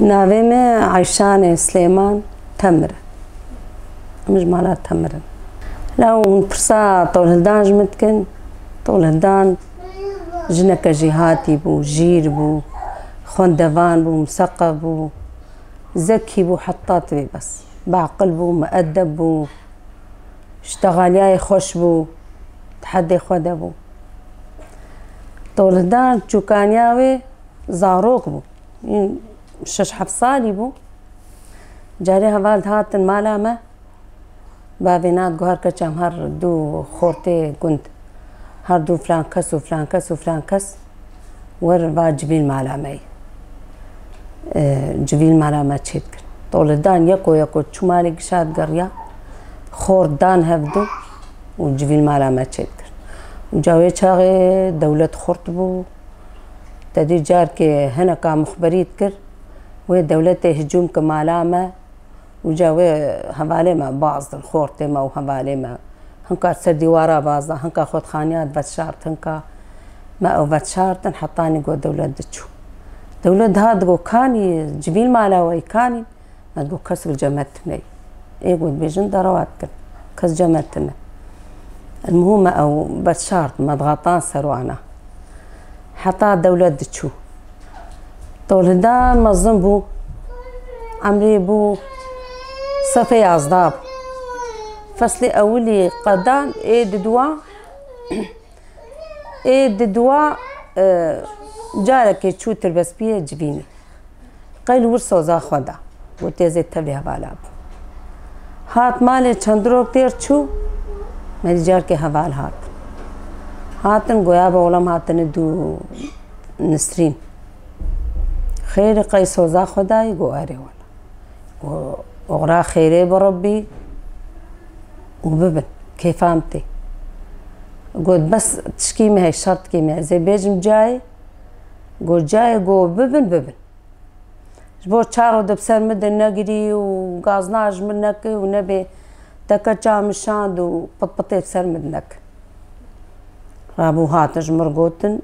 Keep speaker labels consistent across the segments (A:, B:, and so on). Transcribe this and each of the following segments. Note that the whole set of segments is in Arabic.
A: ناوێ me عیشانێ سلێمان تەمرە مژمالە تەمرن لاون پرسا تۆلهدان ji min dikin تۆلهدان jineke jî hatî bû jîr bû xwendevan bû miseqe bû zekî bû heta tivê bes beaqil bû meedeb bû ji teɣaliyayê xweş bû hedê xwe de bû تۆلهدان çûkaniya wê zarok bû شش حفصالی بو. جاری هەڤال هاتن مالامە باێ ناتگوهار کەچم هەر دوو خۆرتێ هر دو فلان کەس و فلان فرانکس و فلان کەس وەروا جبیل مالامه. جویل مالامە چید کرد. تۆڵدان یکو یکو یەک و چومالێک شاد گەڕیا دان هەبدوو و جویل مالامە چید کرد. جاوێ چاغێ دەولەت خورد تدیر جار که هنکا مخبریت کرد. هنه کا مخبریت کر و دولت هجوم کمالا ما وجاوي هەواالێ ما بازدن خۆرتێمە و هەواالێ ما هەنکە سەر دیوارە بازە هەنکە خۆت خانیات بە شارت هەنکە ما ئەو بە شارتن حتانی گۆ دەولەت دەچوو دەولەت هات گۆ کانی جبیل مالاوەی کانی مەگو کەس جەمەتنەی ئێگوت بێژن دەڕەوات کرد کەس جەمەتنە المهمە ئەو بە شارت مەدغاتان سەروانە حتا دەولەت دچوو Doğrudan mazlum bu. Amri bu. Safi Azdab. فصل أولي قدان إيه ددوا إيه ددوا جارك تشوتر بس بيه جبيني قيل ورسو زا خدا وتيزي تبلي هوالا بو هات مال چندروک تیر چو مری جار کے حوال هات هاتن گویا با علم هاتن دو نسرین خیر قیسوزا خدای گواره وانا وغرا خیره بربی و ببن كيف فهمتي قلت بس تشكيمي هاي شرط كيمي زي بيجم جاي قلت جاي قو ببن ببن جبو تشارو دبسر مدن نقري وقازناج منك ونبي تكتشا مشاند وبطبطي بسر مدنك رابو هاتج مرقوتن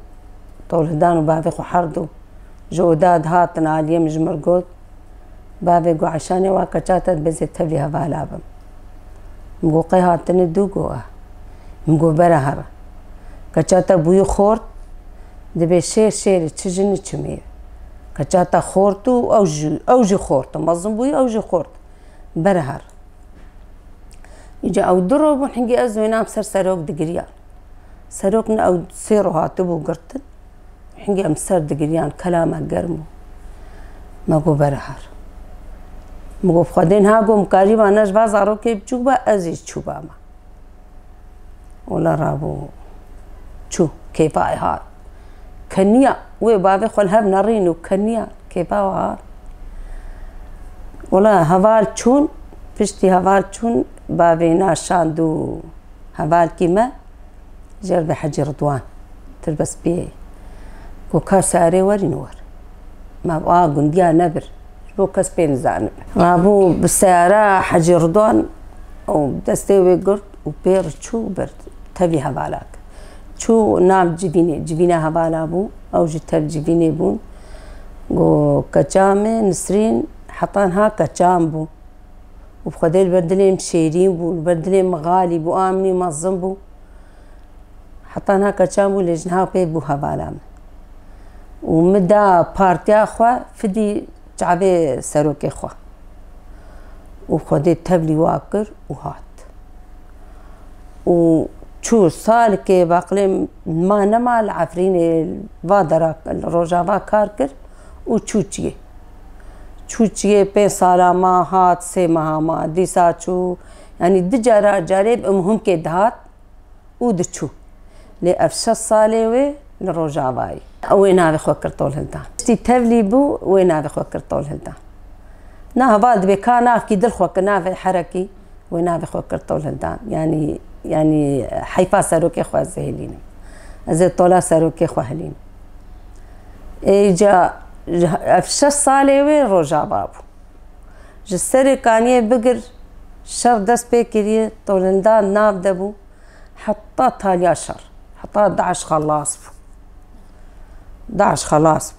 A: طول هدان وبافي خو حردو جوداد هاتن عاليم جمرقوت بابي قو عشاني واكا بزي تبلي هفا لابم مقو قيها تندو قوة مقو برهر كچاتا بوي خورت دبي شير شير تشجني تشمير كچاتا خورتو اوجي اوجي خورتو مظن بوي اوجي خورت برهر يجا او درو بون حنجي ازو ينام سر سروك دقريان سروكنا او سيرو هاتبو قرتن حنگی ام سرد گریان کلام گرمو مگو برهر مگو مگۆ خودێن ها گۆم کاریمان نەش با زارۆکێ بچوو بە ئەزیز چوو بامە وڵە ڕابوو چوو کێپای هاات کنیا نییە وێ باێ خۆل هەم پشتی هەوار چون باێ ناشان دو، هەوارکی کی ما؟ جرب حەجردوان تر تربس بیه. بيه وكا ساري ورين ور ما بقى قنديا نبر۔ بۆ کەس پێ نزانم ڕابوو بسیارە حەجی ڕدوان ئەو دەستێ وێ گرت و پێڕ چوو برد۔ تەوی هەوالاک چوو نام جبینێ جبینە هەوالا بوو ئەو ژ تەر جبینێ بوون گۆ کەچامێ نسرین حەتانها کەچام بوو و خودێ بەردلێم شێرین بوو بەردلێ مغالی بوو ئامنی مەزم بوو حەتانها کەچام بوو لێژنها پێ بوو هەوالام و مدا پارتیا خوا فدی جعبه سروک خوا. و خودی تبلی واکر و هات و چو سال که باقلم ما نمال عفرین و درا روژاوا کار کر و چوچیه چوچیه پی سالا ما هات سه ماه ما دیسا چو. يعني دجارة جارب مهم كي دهات ودچو لأفشا صالي وي لروجاواي وين هذا خوكر طول هلدان تي تبلي بو وين هذا خوكر طول هلدان نا بالد بكانا في دل خوك نافع حركي وين هذا خوكر طول هلدان يعني يعني حيفا سروكي خوا زهلين زي طولا سروكي خوا هلين ايجا أفشا صالي وين؟ روجا بابو. جسري كانيه بقر شر دست بكريه طولندان ناف دبو حطا تاليا شر حطا دعش خلاص بو. داعش خلاص.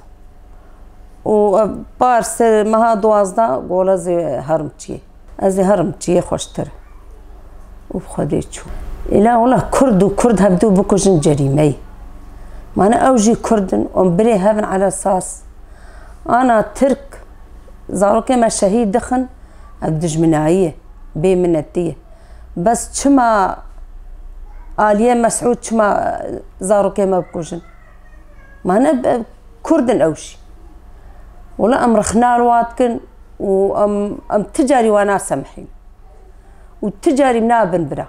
A: و پارس مها دوازده گول از هرم چیه؟ از هرم چیه خوشتر؟ و خودی چو. إلا والله كرد وكرد هبدو بكوجن جريمي ما أنا أوجي كردن ومبري هبن على أساس أنا ترك زاروكي ما شهيد دخن أبدج مناية بي منتية بس شما آلية مسعود شما زاروكي ما بكوجن مانە کوردن ئەوشی وڵە ئەم ڕخنار واتکن و ئەم تجاری وا ناسەمحین. و تجاریم نابن برا.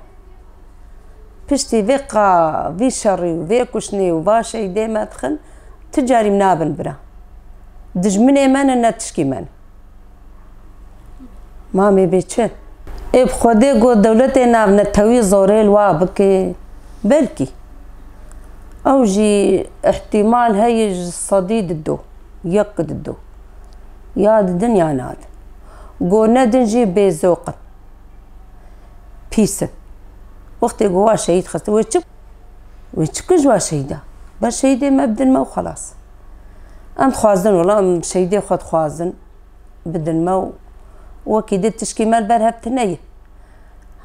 A: پشتی وێ قا وی شەڕی و وێ کوشتنی و باشەی دێمەتخن تجاریم نابن برا. دژمنێ منە نەتشکی من. مامێ بێچێت ئێ خودێ گۆ دەولەتێ ناونەتەوی زۆرێل وا بکێ. بەرکی بکه بلکی أو جي احتمال هي صديد دو يقد دو يا الدنيا ناد. قو ندنجي بيزوقت بيسن وقتی گوا شهید خسته و چه و چه کجوا شهیده بر شهید مبدن ما وخلاص ام خوازن والله شهيدي خود خوازن. بدن ما وكي دي تشكي مال برهب تنية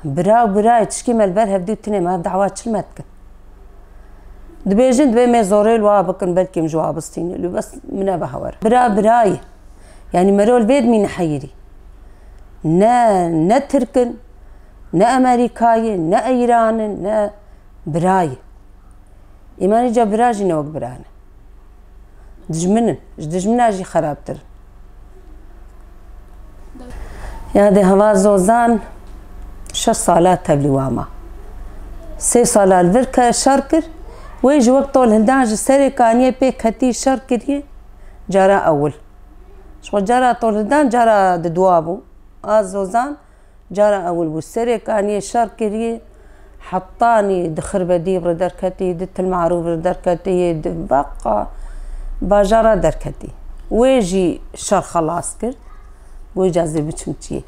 A: برا برا تشكي مال برهب دو تنية ما دعوات دبيجن دبي ما زوري الوا بكن بلكي مجوابستين اللي بس منا بهور برا براي. يعني مرول بيد مين حيري. نا نتركن نه امریکایی نه ایران نه برای ایمانی جا براجی نوک برانه دجمنن دجمنا جی خرابتر یادی هوا زوزان شش سالات تبلی واما. سه سال الور که جو وقت طول هندان جو سری کانیه پی کتی شر کریه جارا أول. شو جارا طول هندان جارا ددوابو. آز زوزان جارا أول والسري كان يشار كريه حطاني دخر بدي بردركتي دت المعروف بردركتي بقى باجارة دركتي ويجي شر خلاص كر ويجازي بچمچيه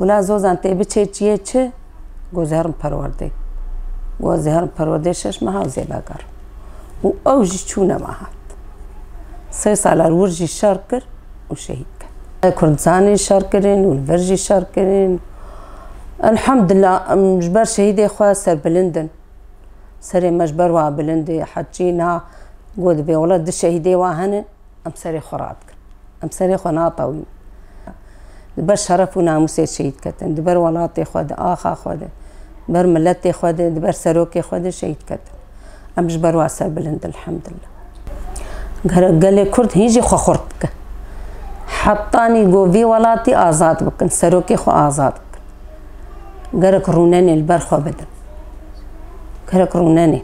A: ولا زوزان تي بچه چه؟ گذرم پرورده و زهر پرودشش مها و زیباگر و او جی چونه مها سه سال ور جی شر کرد و شهید کرد کردستانی شر کردن و الور جی شر کردن الحمد لله مجبر شهید خوا سر بلندن. سر مجبر و بلنده حجینا گود به ولاد شهیدی و هنن ام سر خراب کرد ام سر خناطوی بس شرف و ناموسه شهید کردن دبر ولات خود آخا خود. بر ملت خود بر سروک خود شهید کرد امش بر واسر بلند الحمدلله گله کرد هیچی خو خورد بکن حطانی گووی ولاتی آزاد بکن سروک خو آزاد بکن. گرک رونانی البر خو بدن. گرک رونانی